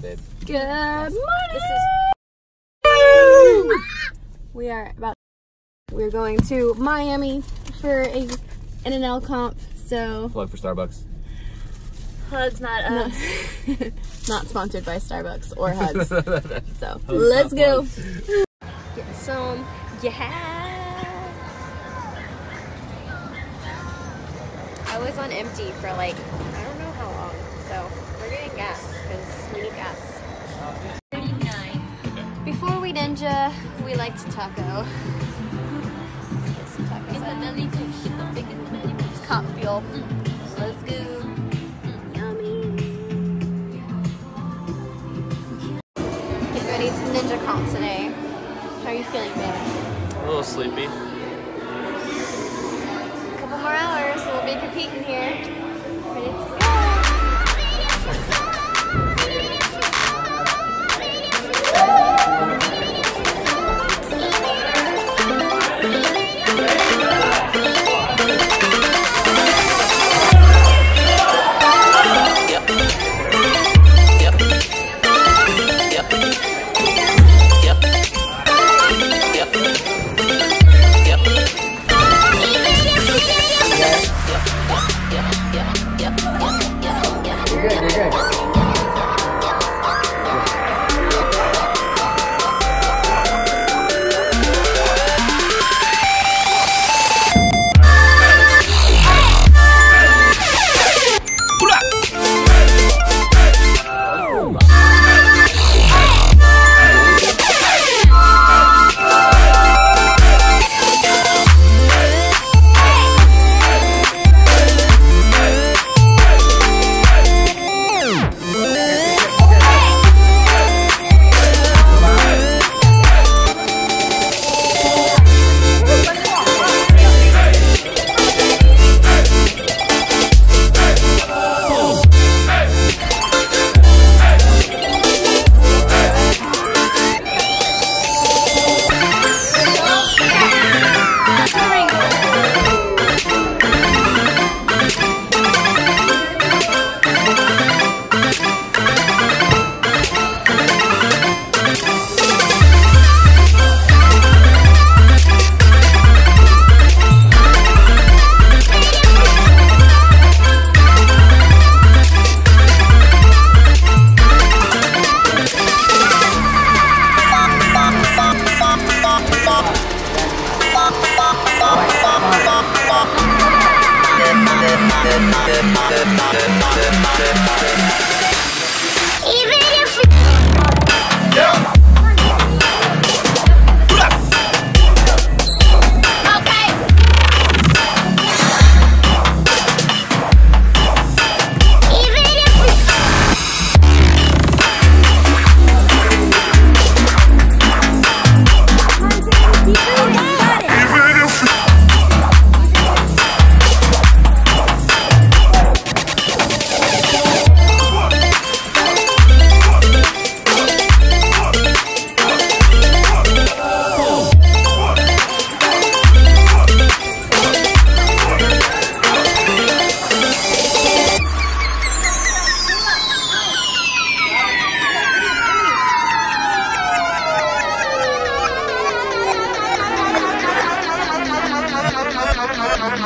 Good morning. we are about. We're going to Miami for a NNL comp. So plug for Starbucks. Hugs, not us. not sponsored by Starbucks or Hugs. so let's go. Get some gas. I was on empty for like I don't know how long, so ninja, we like to taco. Let's get some tacos. It's comp fuel. Let's go. Get ready to ninja comp today. How are you feeling, babe? A little sleepy. A couple more hours, we'll be competing here. You're good, you're good. Давай. You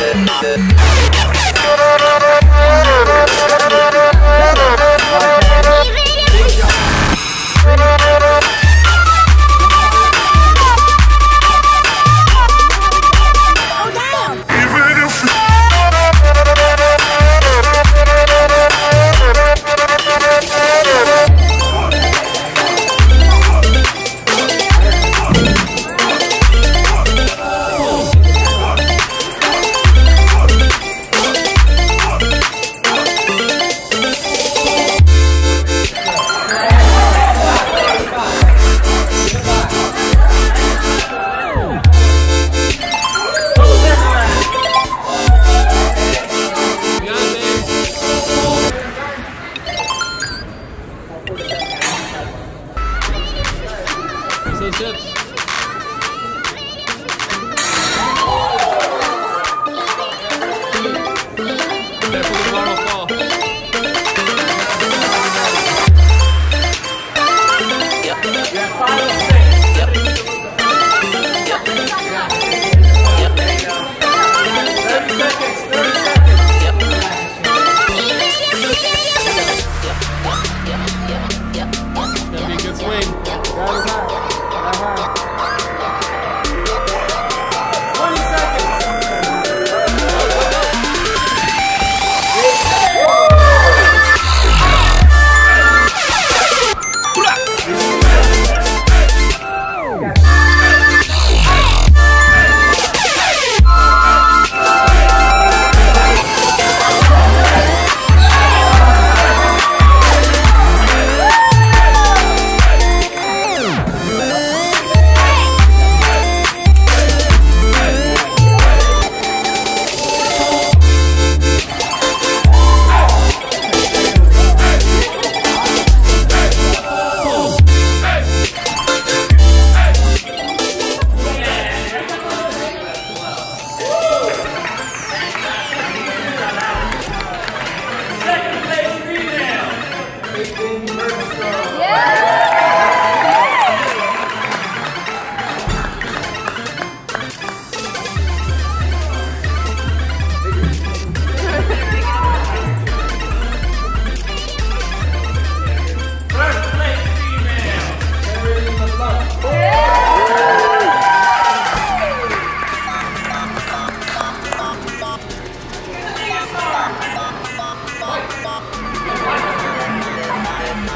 Yeah.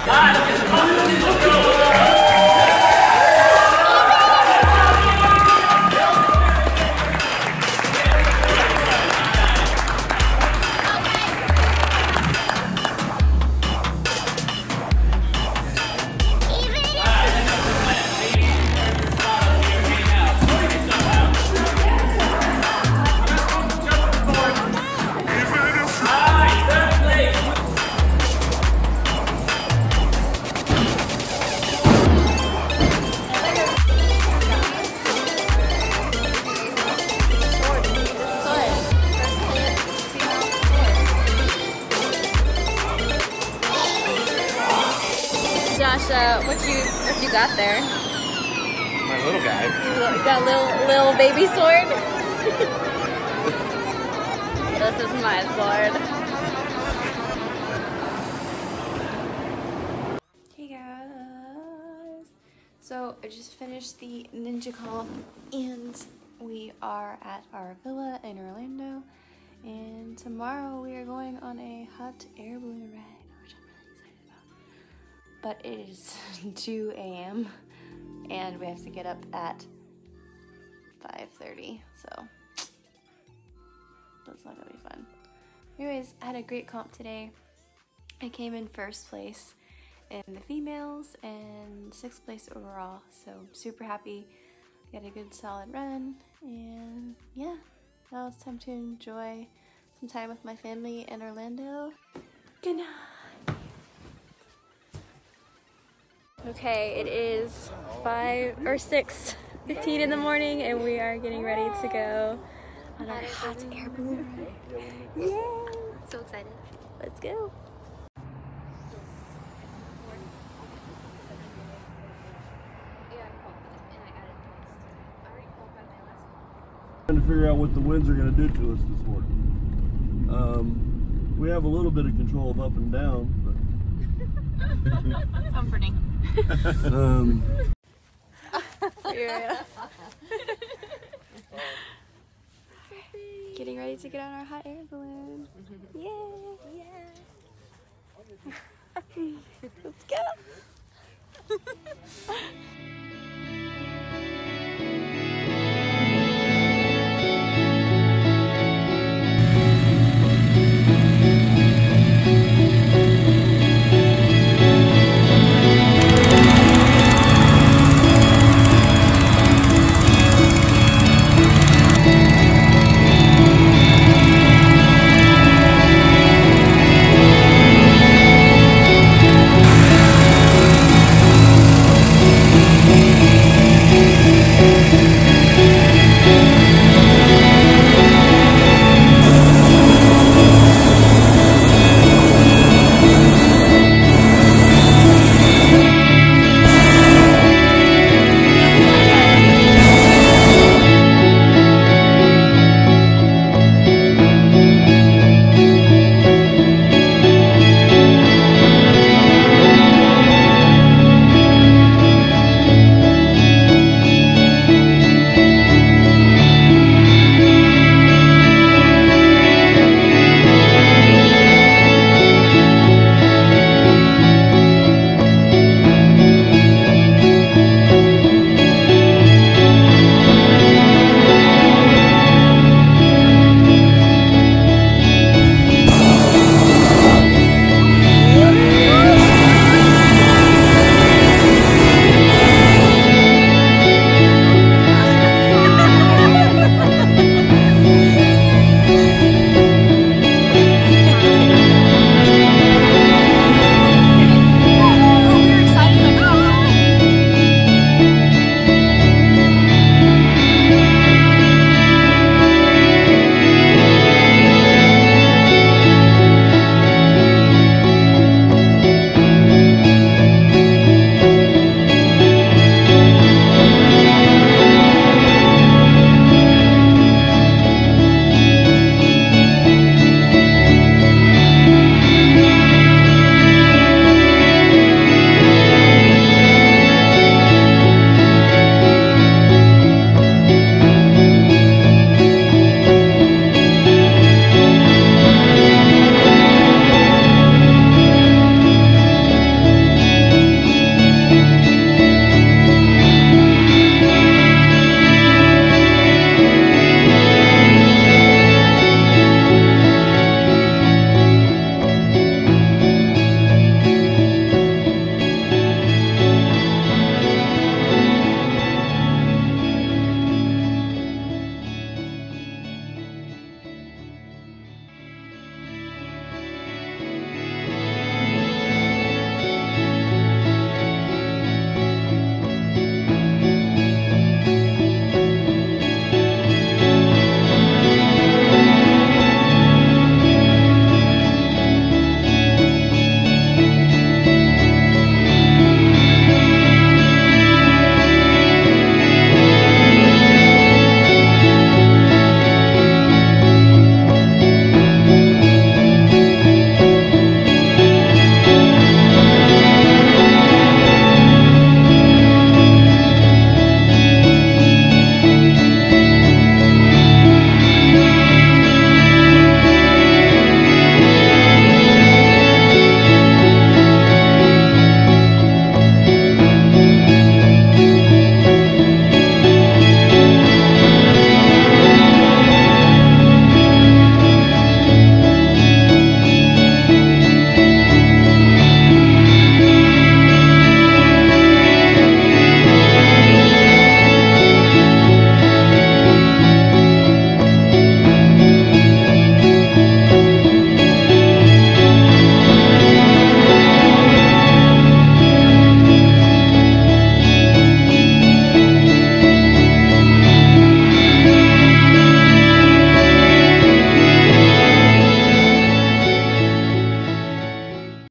来 baby sword. this is my sword. Hey guys! So I just finished the Ninja Comp and we are at our villa in Orlando and tomorrow we are going on a hot air balloon ride which I'm really excited about. But it is 2 a.m. and we have to get up at 5.30 so that's not gonna be fun. Anyways, I had a great comp today. I came in first place in the females and sixth place overall. So super happy. Got a good solid run and yeah, now it's time to enjoy some time with my family in Orlando. Good night. Okay, it is five or six Fifteen in the morning and we are getting ready to go on our hot air balloon ride. Yay! So excited. Let's go. Trying to figure out what the winds are going to do to us this morning. Um, we have a little bit of control of up and down. But Comforting. um, Getting ready to get on our hot air balloon. Yeah. Yeah. Let's go.